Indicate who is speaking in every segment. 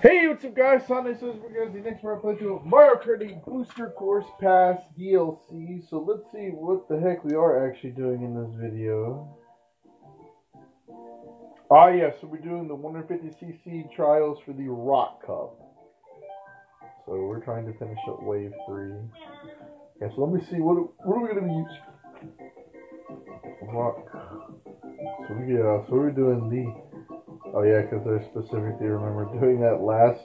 Speaker 1: Hey, what's up, guys? Sunday says we're to the next part playthrough of Mario Kart 8 Booster Course Pass DLC. So let's see what the heck we are actually doing in this video. Ah, yeah. so we're doing the 150cc trials for the Rock Cup. So we're trying to finish up Wave 3. Okay, so let me see, what, what are we going to be using? Rock. So, yeah, so we're doing the Oh yeah, because I specifically remember doing that last.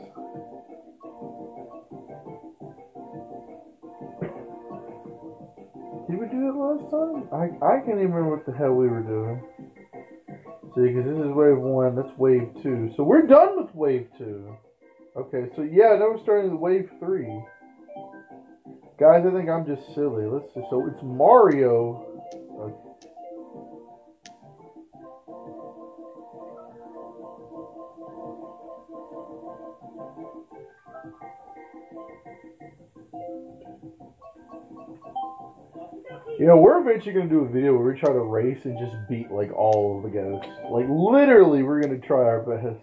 Speaker 1: Did we do it last time? I I can't even remember what the hell we were doing. See, because this is wave one, that's wave two. So we're done with wave two. Okay, so yeah, now we're starting with wave three. Guys, I think I'm just silly. Let's see. So it's Mario. Okay. You know, we're eventually gonna do a video where we try to race and just beat like all of the ghosts. Like literally, we're gonna try our best.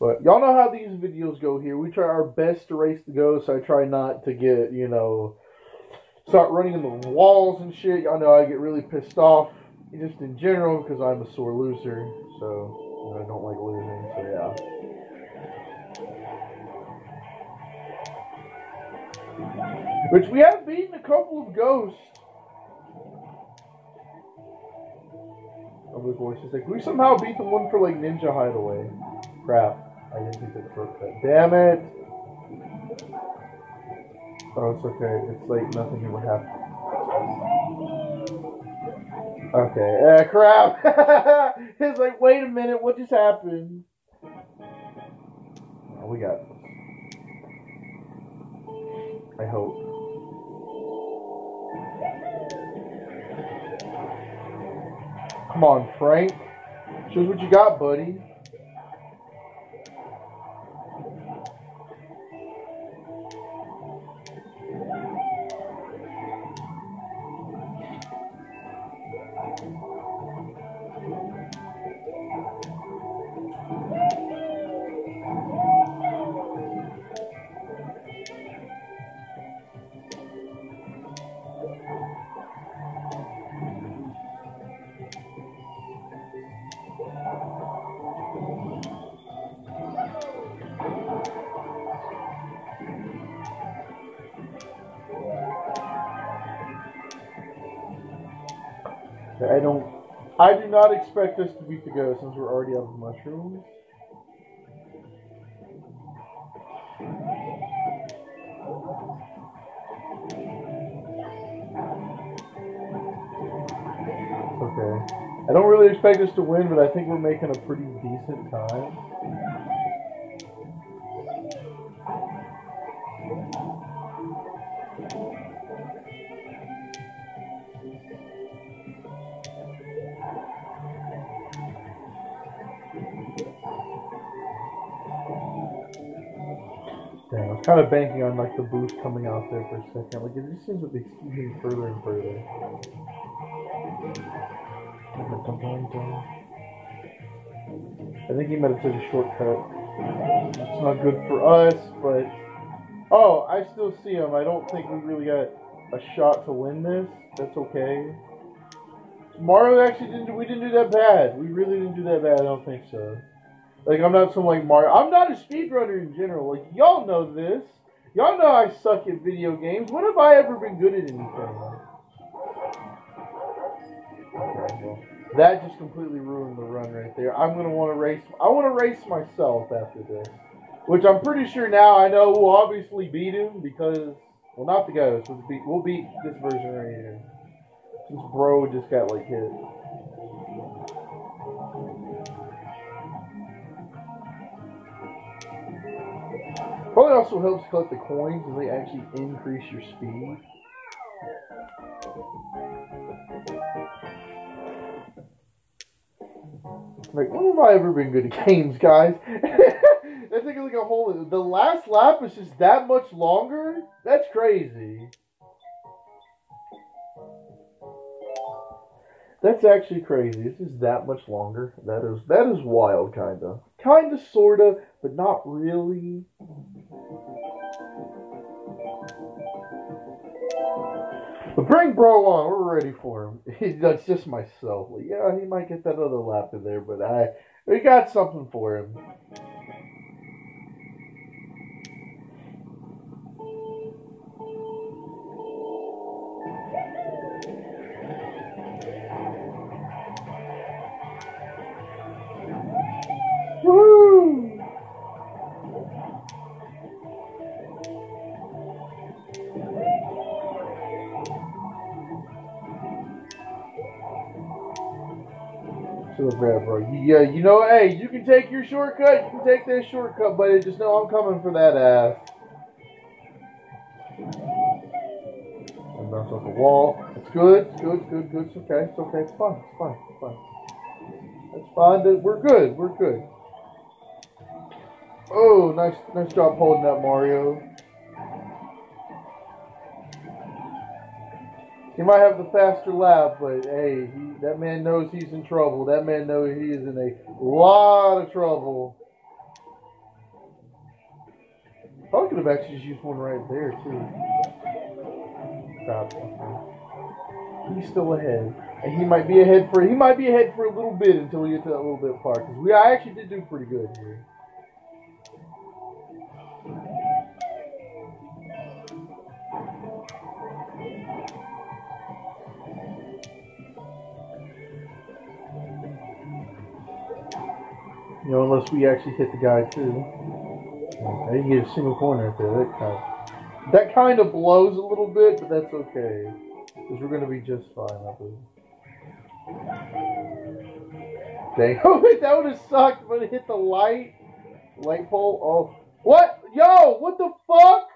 Speaker 1: But y'all know how these videos go here. We try our best to race the ghosts. I try not to get, you know, start running in the walls and shit. Y'all know I get really pissed off just in general because I'm a sore loser. So, know, I don't like losing. So, yeah. Which we have beaten a couple of ghosts. Of the voices. Like, we somehow beat the one for, like, Ninja Hideaway. Crap. I didn't think that broke that. Damn it! Oh, it's okay. It's like nothing ever happened. Okay. Uh, crap! it's like, wait a minute, what just happened? We got. I hope. Come on, Frank. Show us what you got, buddy. I don't. I do not expect us to beat the ghost since we're already out of mushrooms. Okay. I don't really expect us to win, but I think we're making a pretty decent time. Damn, I was kind of banking on like the boost coming out there for a second. Like it just seems they keep getting further and further. I think he might have took a shortcut. It's not good for us, but oh, I still see him. I don't think we really got a shot to win this. That's okay. Tomorrow actually didn't. We didn't do that bad. We really didn't do that bad. I don't think so. Like I'm not some like Mario. I'm not a speedrunner in general. Like y'all know this. Y'all know I suck at video games. When have I ever been good at anything? that just completely ruined the run right there. I'm gonna want to race. I want to race myself after this, which I'm pretty sure now I know we'll obviously beat him because well, not the ghost. We'll beat, we'll beat this version right here. Since bro just got like hit. Probably also helps collect the coins and they actually increase your speed. Like, when have I ever been good at games, guys? That's like, like a whole. The last lap is just that much longer? That's crazy. That's actually crazy. This is that much longer. That is that is wild, kinda, kinda, sorta, but not really. But bring Bro on. We're ready for him. That's just myself. Yeah, he might get that other lap in there, but I we got something for him. Bad, bro. Yeah, you know, hey, you can take your shortcut. You can take that shortcut, buddy. Just know I'm coming for that ass. And bounce off the wall. It's good. It's good. It's good. Good. It's okay. It's okay. It's fine. It's fine. It's fine. It's fine. We're good. We're good. Oh, nice, nice job holding that, Mario. He might have the faster lap, but hey, he, that man knows he's in trouble. That man knows he is in a lot of trouble. Probably could have actually used one right there too. Stop. He's still ahead, and he might be ahead for he might be ahead for a little bit until we get to that little bit part. Because we I actually did do pretty good here. You know, unless we actually hit the guy too. I didn't get a single corner right there. That kind of, that kind of blows a little bit, but that's okay. Because we're going to be just fine, I believe. Dang. Oh, that would have sucked, but it hit the light. Light pole. Oh. What? Yo, what the fuck?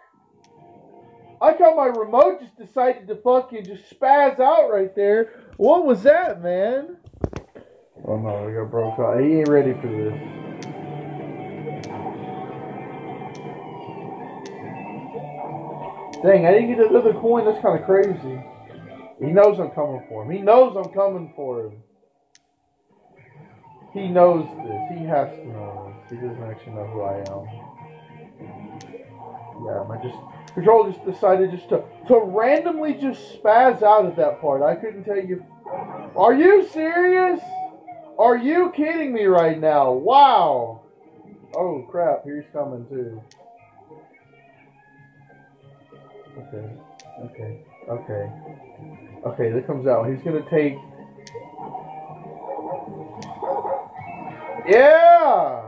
Speaker 1: I thought my remote just decided to fucking just spaz out right there. What was that, man? Oh no, we got broke out. He ain't ready for this. Dang, I didn't get another coin. That's kind of crazy. He knows I'm coming for him. He knows I'm coming for him. He knows this. He has to know this. He doesn't actually know who I am. Yeah, I just control just decided just to to randomly just spaz out at that part. I couldn't tell you. Are you serious? Are you kidding me right now? Wow. Oh crap, here's coming too. Okay. Okay. Okay. Okay, that comes out. He's gonna take Yeah!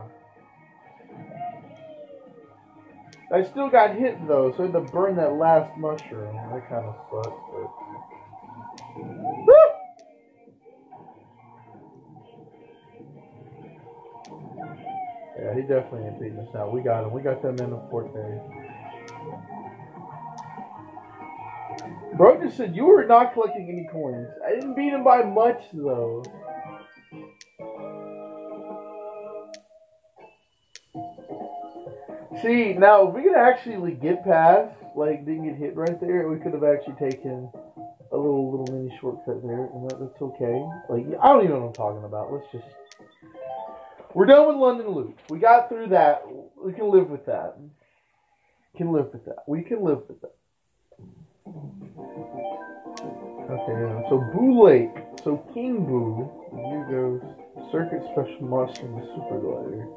Speaker 1: I still got hit though, so I had to burn that last mushroom. That kind of sucks, but. Yeah, he definitely ain't beating us now. We got him. We got them in the Forte. Bro just said you were not collecting any coins. I didn't beat him by much though. See, now if we could actually get past, like didn't get hit right there, we could have actually taken a little little mini shortcut there, and that, that's okay. Like I don't even know what I'm talking about. Let's just we're done with London Loop. We got through that. We can live with that. Can live with that. We can live with that. Okay, so Boo Lake. So King Boo, you goes Circuit Special Monster and the Super Glider.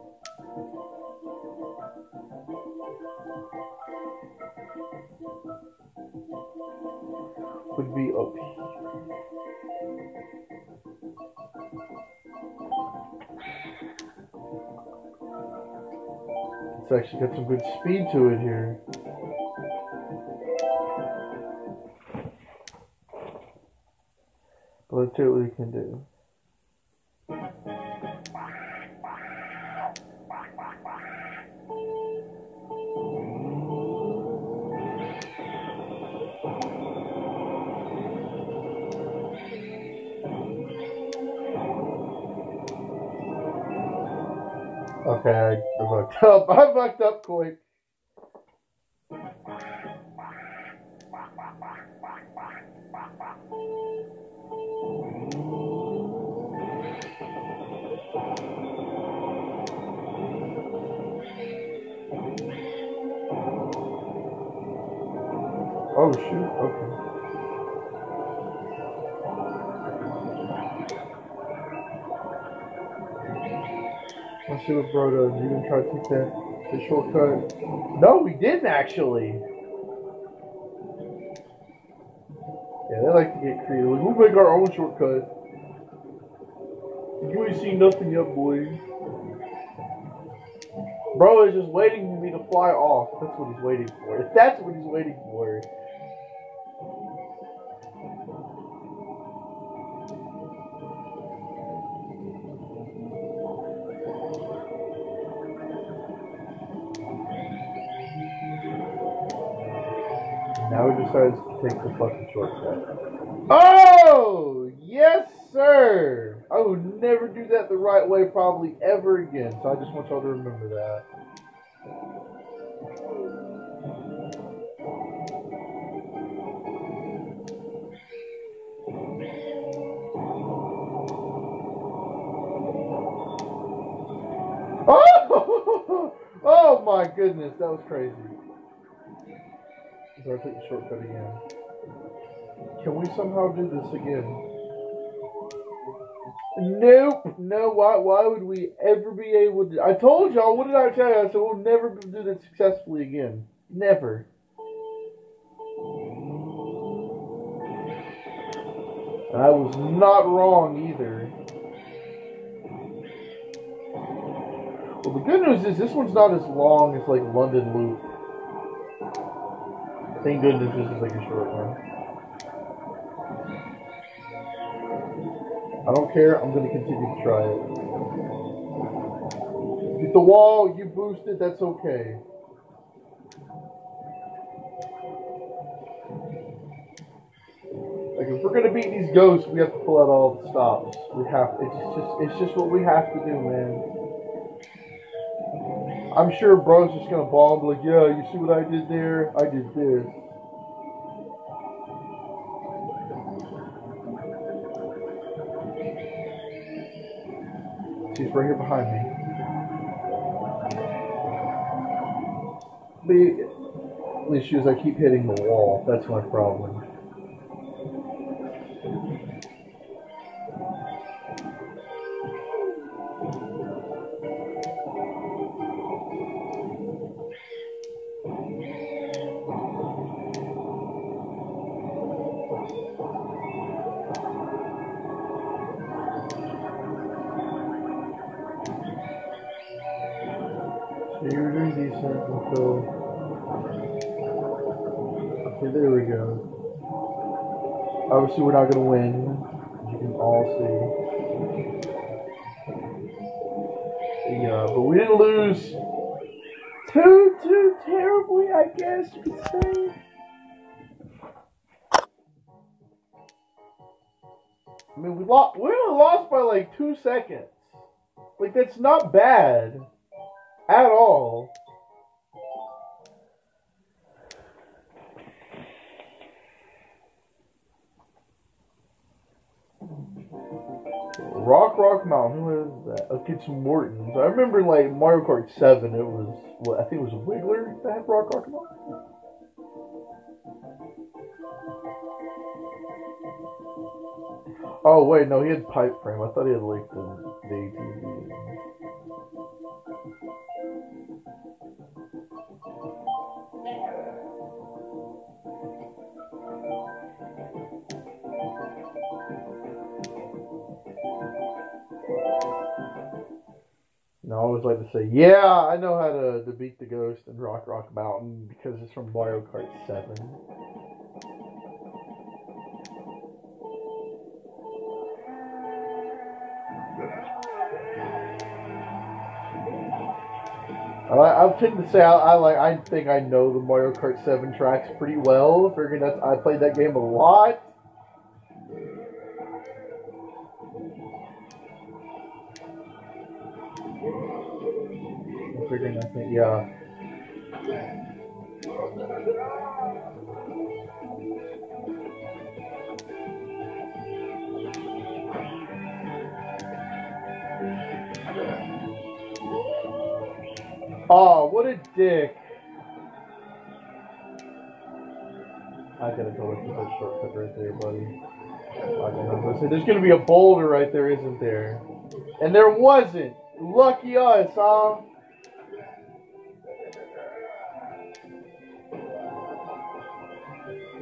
Speaker 1: Would be up. It's actually got some good speed to it here. But let's see what we can do. Okay, I fucked up. I fucked up quick. Oh, shoot. Let's see what bro. You didn't try to take that the shortcut? No, we didn't actually. Yeah, they like to get creative. We'll make our own shortcut. You ain't seen nothing yet, boy. Bro is just waiting for me to fly off. That's what he's waiting for. If that's what he's waiting for. Now he decides to take the fucking shortcut. Oh! Yes, sir! I would never do that the right way probably ever again, so I just want y'all to remember that. Oh! Oh my goodness, that was crazy. So I take the shortcut again. Can we somehow do this again? Nope. No, why why would we ever be able to I told y'all, what did I tell you? I said we'll never do this successfully again. Never. I was not wrong either. Well, the good news is this one's not as long as like London Loop. Thank goodness this is like a short one. I don't care. I'm to continue to try it. Hit the wall. You boosted. That's okay. Like if we're gonna beat these ghosts, we have to pull out all the stops. We have. It's just. It's just what we have to do, man. I'm sure bro's just gonna ball and be like, yeah, you see what I did there? I did this. She's right here behind me. The, the issue is I keep hitting the wall. That's my problem. Obviously, we're not gonna win. as You can all see. Yeah, but we didn't lose too too terribly, I guess you could say. I mean, we lost. We only lost by like two seconds. Like that's not bad at all. Rock Rock Mountain, who is that? Uh, okay, it's Morton's. I remember like Mario Kart 7, it was, what, I think it was Wiggler that had Rock Rock Mountain. Oh, wait, no, he had Pipe Frame. I thought he had like the, the. No, always like to say, yeah, I know how to, to beat the ghost in Rock Rock Mountain because it's from Mario Kart 7. I, I tend to say I, I like I think I know the Mario Kart 7 tracks pretty well. Figuring that I played that game a lot. Yeah. Oh, what a dick. I gotta go with that shortcut right there, buddy. Listen. There's gonna be a boulder right there, isn't there? And there wasn't. Lucky us, huh?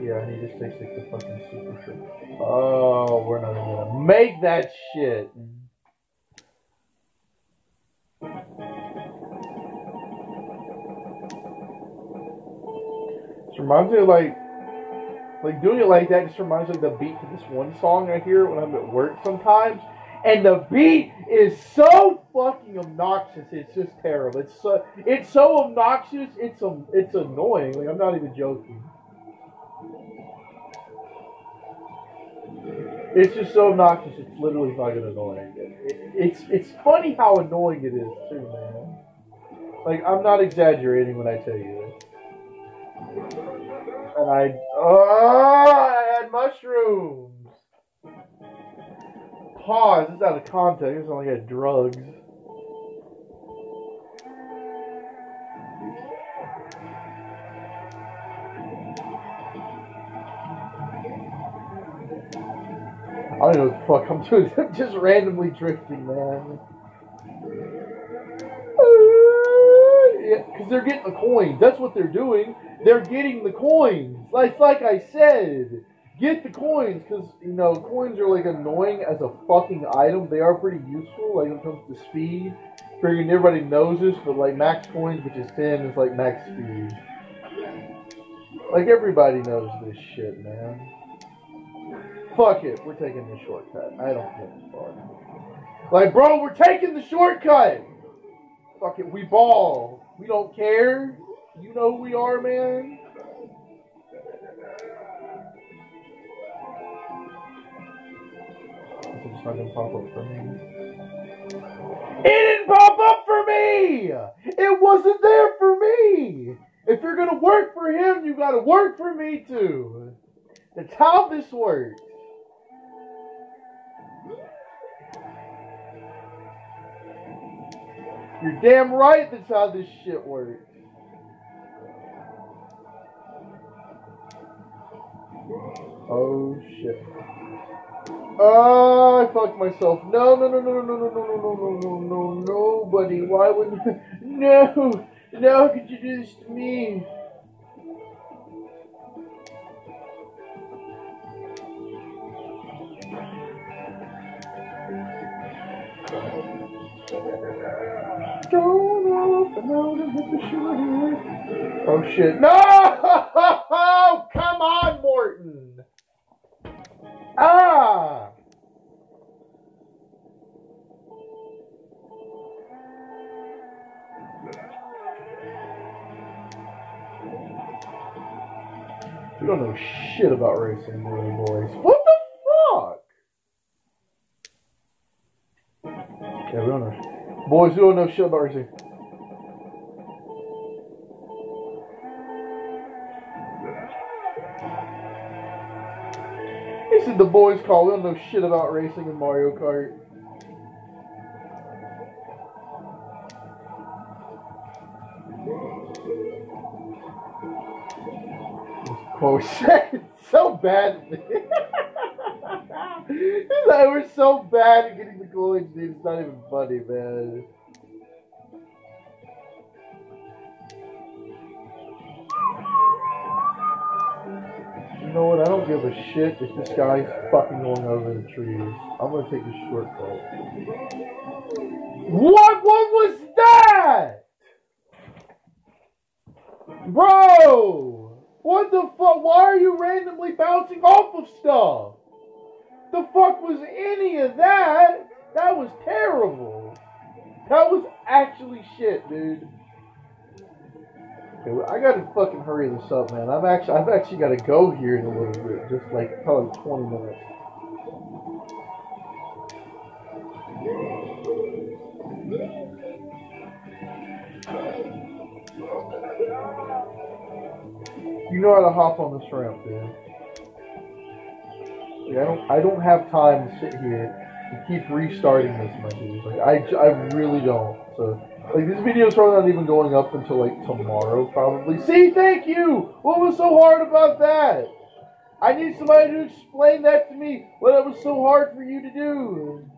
Speaker 1: Yeah, he just takes like the fucking super shit. Oh, we're not gonna make that shit. This reminds me of like, like doing it like that just reminds me of the beat to this one song I hear when I'm at work sometimes. And the beat is so fucking obnoxious. It's just terrible. It's so it's so obnoxious. It's um it's annoying. Like I'm not even joking. It's just so obnoxious. It's literally fucking annoying. It, it, it's it's funny how annoying it is too, man. Like I'm not exaggerating when I tell you this. And I oh I had mushrooms. Pause. Is out of context. I only got drugs. I don't know the fuck I'm doing. I'm just randomly drifting, man. Uh, yeah, because they're getting the coins. That's what they're doing. They're getting the coins. Like, like I said, get the coins because you know coins are like annoying as a fucking item. They are pretty useful, like when it comes to speed. Figuring everybody knows this, but like max coins, which is ten, is like max speed. Like everybody knows this shit, man. Fuck it, we're taking the shortcut. I don't give a fuck. Like, bro, we're taking the shortcut. Fuck it, we ball. We don't care. You know who we are, man. Not gonna pop up for me. It didn't pop up for me! It wasn't there for me! If you're gonna work for him, you gotta work for me too. That's how this works. You're damn right that's how this shit works. Oh shit. Oh, I fucked myself. No, no, no, no, no, no, no, no, no, no, no, no, nobody. Why would? No, no, could you do this to me? Oh shit. No! Come on, Morton! Ah! We don't know shit about racing, really, boys. What the fuck? Yeah, we don't know. Boys, we don't know shit about racing. The boys' call. We don't know shit about racing in Mario Kart. Oh shit! So bad. He's like, we're so bad at getting the coins, dude. It's not even funny, man. You know what? I don't give a shit if this guy's fucking going over the trees. I'm gonna take the shortcut. What? What was that? Bro! What the fuck? Why are you randomly bouncing off of stuff? The fuck was any of that? That was terrible. That was actually shit, dude. I gotta fucking hurry this up, man. I've actually, I've actually gotta go here in a little bit, just like probably 20 minutes. You know how to hop on this ramp, dude. Like, I don't, I don't have time to sit here and keep restarting this, my dude. Like, I, I really don't. So, like, this video's probably not even going up until like tomorrow, probably. See, thank you. What was so hard about that? I need somebody to explain that to me. What was so hard for you to do.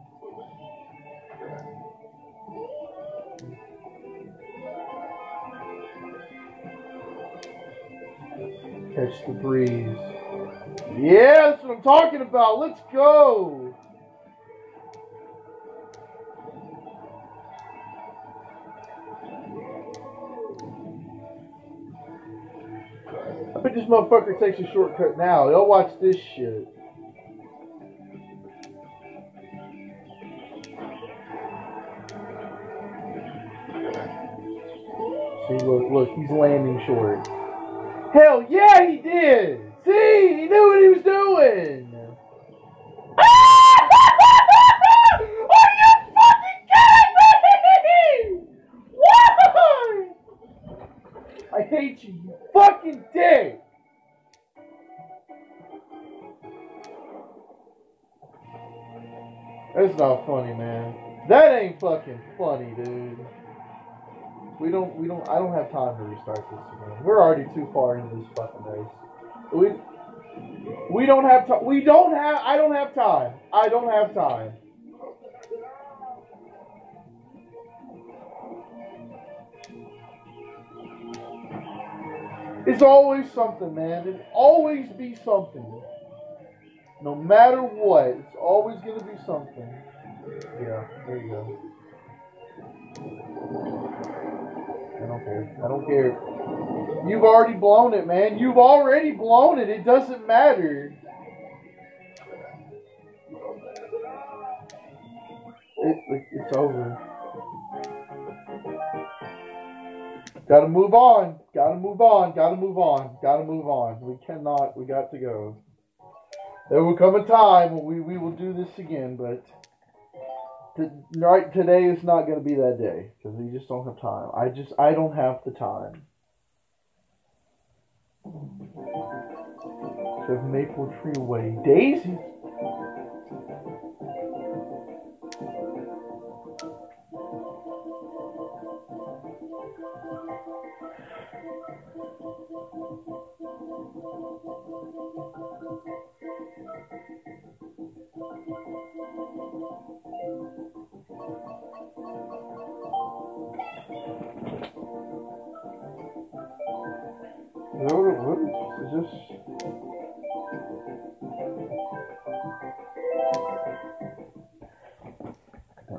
Speaker 1: Catch the breeze. Yeah, that's what I'm talking about. Let's go. Motherfucker takes a shortcut now. Y'all watch this shit. See, look, look, he's landing short. Hell yeah, he did! See, he knew what he was doing! I hate you, you fucking dick! That's not funny, man. That ain't fucking funny, dude. We don't, we don't, I don't have time to restart this again. We're already too far into this fucking race. We, we don't have time. We don't have, I don't have time. I don't have time. It's always something, man. It always be something. No matter what, it's always gonna be something. Yeah, there you go. I don't care. I don't care. You've already blown it, man. You've already blown it. It doesn't matter. It, it's over. Gotta move on. Gotta move on. Gotta move on. Gotta move on. We cannot. We got to go. There will come a time when we, we will do this again, but to, right today is not going to be that day because we just don't have time. I just I don't have the time. So Maple Treeway, Daisy. Uh,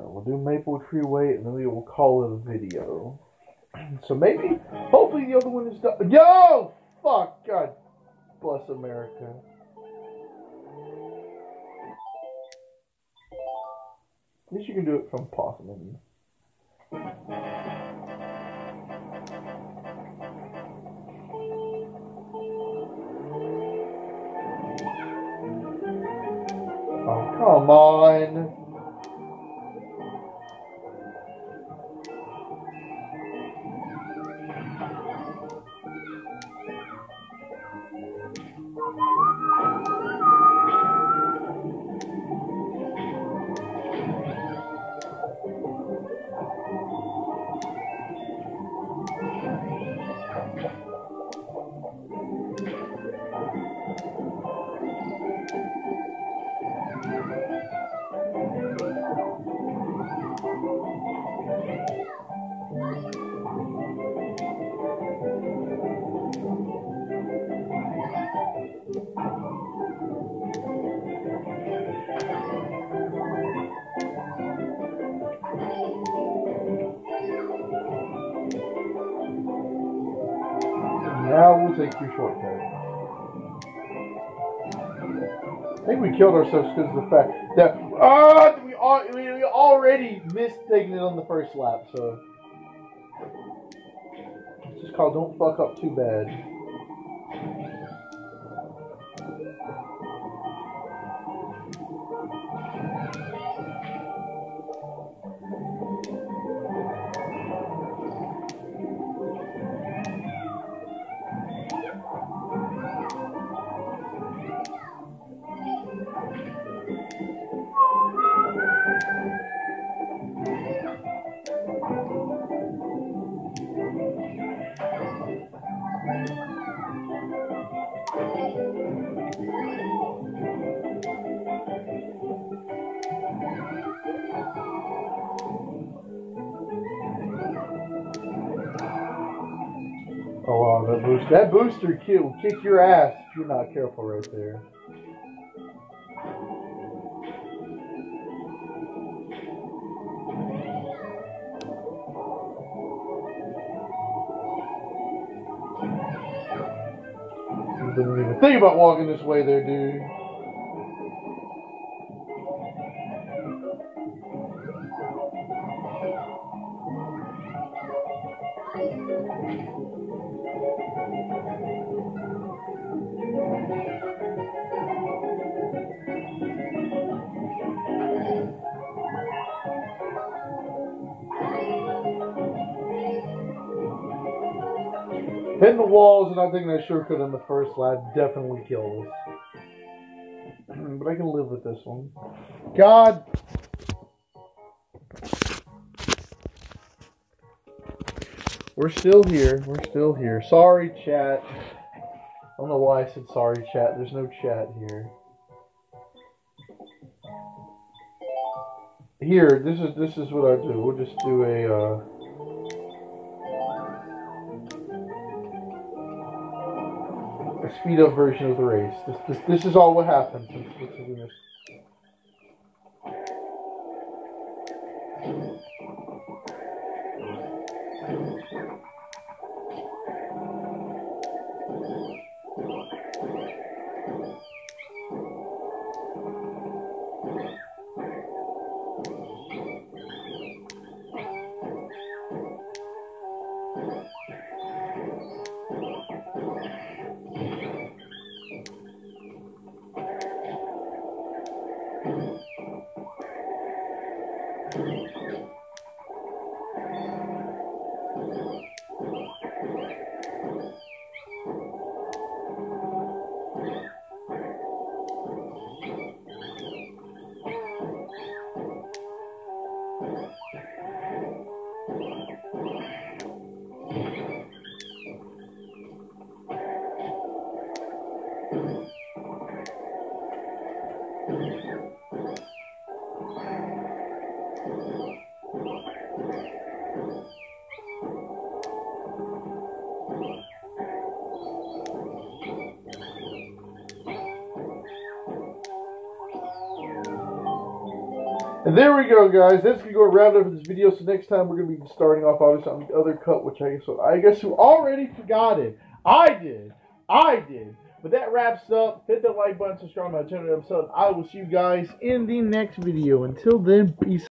Speaker 1: we'll do Maple Treeway and then we will call it a video. So maybe, hopefully the other one is done. Yo! Fuck! God bless America. At least you can do it from Possum. Oh, come on. I think we killed ourselves because of the fact that uh, we, all, we already missed taking it on the first lap, so. it's is called Don't Fuck Up Too Bad. That booster kit will kick your ass if you're not careful right there. Didn't even think about walking this way there, dude. The walls and not taking that in the first lap definitely killed us. but I can live with this one. God. We're still here. We're still here. Sorry, chat. I don't know why I said sorry, chat. There's no chat here. Here, this is this is what I do. We'll just do a. Uh, speed up version of the race. This, this, this is all what happens. There we go, guys. That's gonna go wrap up this video. So next time we're gonna be starting off obviously on the other cut, which I guess I guess who already forgot it. I did. I did. But that wraps up. Hit that like button, subscribe to my channel episode. I will see you guys in the next video. Until then, peace.